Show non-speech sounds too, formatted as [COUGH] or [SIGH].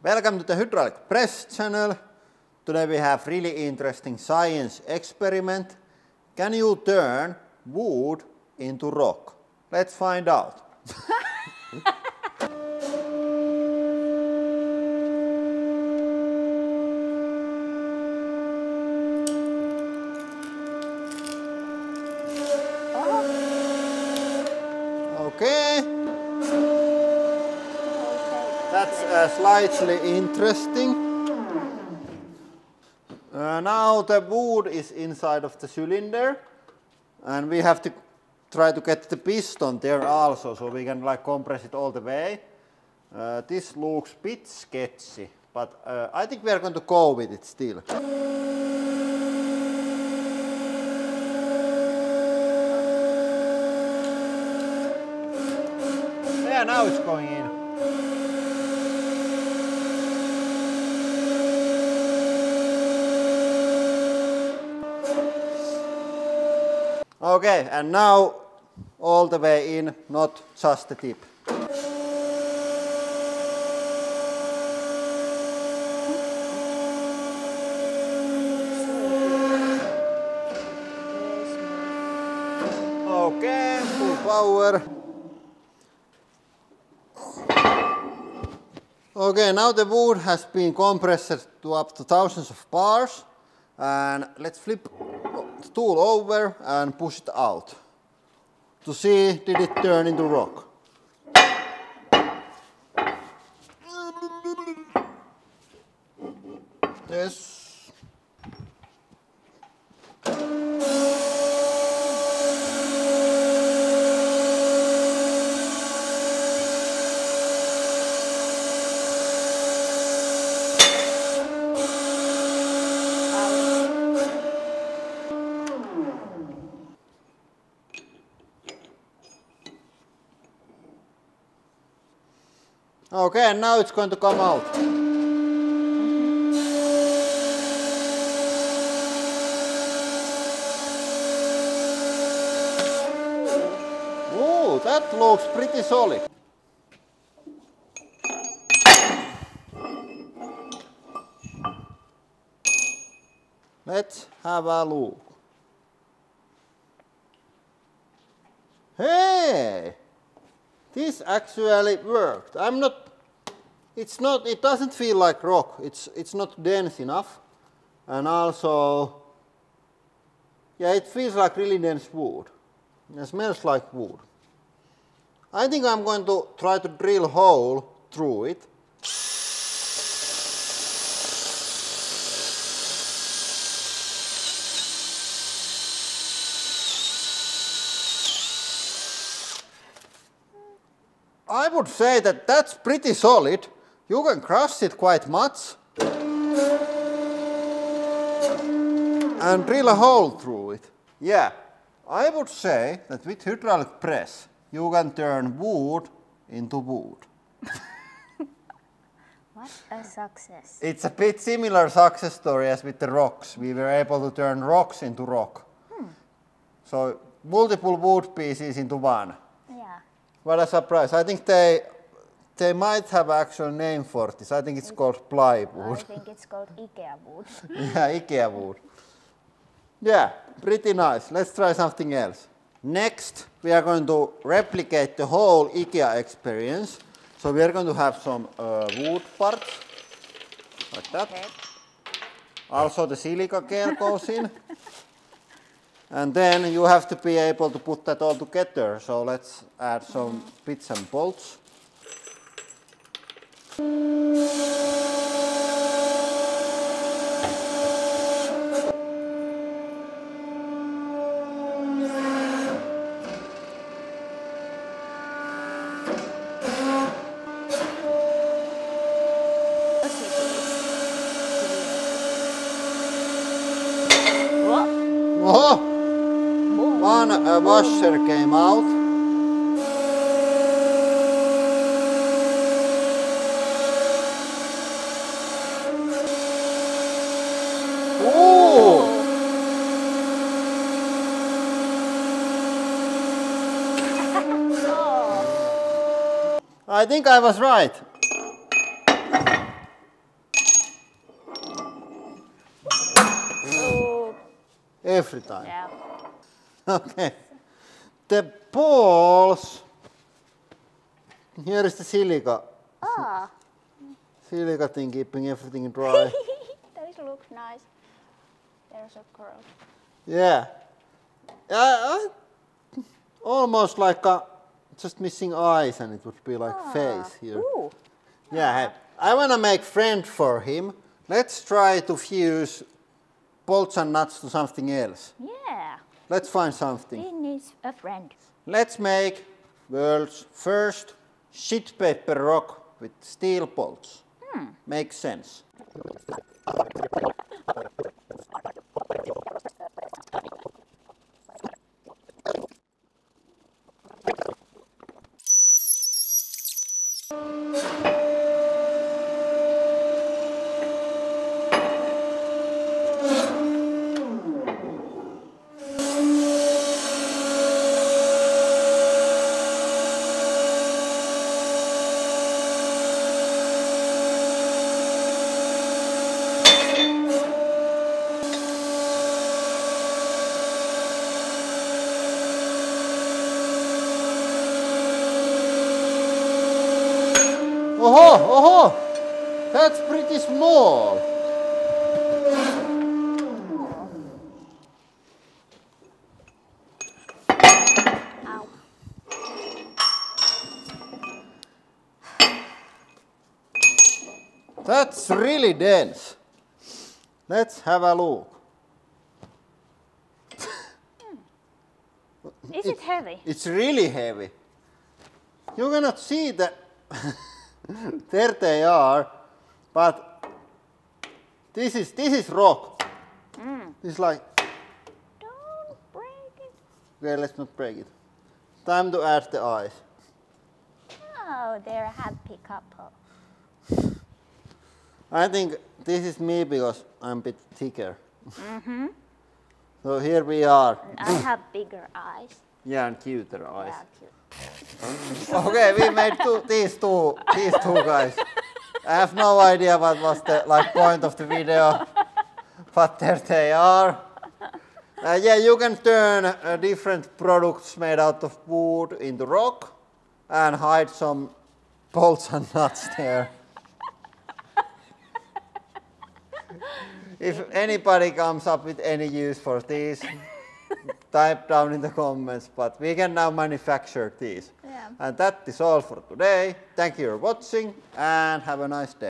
Welcome to the Hydraulic Press channel. Today we have really interesting science experiment. Can you turn wood into rock? Let's find out. [LAUGHS] Okay, that's uh, slightly interesting. Uh, now the wood is inside of the cylinder and we have to try to get the piston there also so we can like compress it all the way. Uh, this looks a bit sketchy but uh, I think we are going to go with it still. Yeah, now it's going in. Okay, and now all the way in, not just the tip. Okay, full power. Okay, now the wood has been compressed to up to thousands of bars and let's flip oh. Tool over and push it out to see did it turn into rock. Yes. Okay, and now it's going to come out. Ooh, that looks pretty solid. Let's have a look. Hey! This actually worked. I'm not, it's not, it doesn't feel like rock. It's, it's not dense enough. And also, yeah, it feels like really dense wood. It smells like wood. I think I'm going to try to drill a hole through it. I would say that that's pretty solid. You can crush it quite much and drill a hole through it. Yeah, I would say that with hydraulic press you can turn wood into wood. [LAUGHS] What a success. It's a bit similar success story as with the rocks. We were able to turn rocks into rock. Hmm. So multiple wood pieces into one. Yeah. What a surprise. I think they they might have actual name for this. I think it's called plywood. I think it's called IKEA wood. [LAUGHS] yeah, IKEA wood. Yeah, pretty nice. Let's try something else. Next, we are going to replicate the whole IKEA experience. So we are going to have some uh, wood parts, like that. Okay. Also the silica gel goes in. And then you have to be able to put that all together. So let's add some bits and bolts. Oh, one uh, washer came out. I think I was right. Ooh. Every time. Yeah. [LAUGHS] Okay. The balls. Here is the silica. Ah. Silica thing keeping everything dry. [LAUGHS] that looks nice. There's a curl. Yeah. Uh, almost like a just missing eyes and it would be like face here. Ah. Ooh. Yeah, hey, I want to make friend for him. Let's try to fuse bolts and nuts to something else. Yeah. Let's find something. He needs a friend. Let's make world's first sheet paper rock with steel bolts. Makes sense. That's pretty small. Ow. That's really dense. Let's have a look. [LAUGHS] Is it heavy? It's really heavy. You cannot see that. [LAUGHS] there they are, but this is this is rock. This is like Don't break it. okay. Let's not break it. Time to add the eyes. Oh, they're a happy couple. I think this is me because I'm a bit thicker. Mhm. [LAUGHS] So here we are. And I [LAUGHS] have bigger eyes. Yeah, and cuter eyes. Yeah, cute. [LAUGHS] Okay, we made two, these two these two guys. I have no idea what was the like point of the video, [LAUGHS] but there they are. Uh, yeah, you can turn uh, different products made out of wood into rock and hide some bolts and nuts there. if anybody comes up with any use for these, type down in the comments, but we can now manufacture these. And that is all for today. Thank you for watching and have a nice day.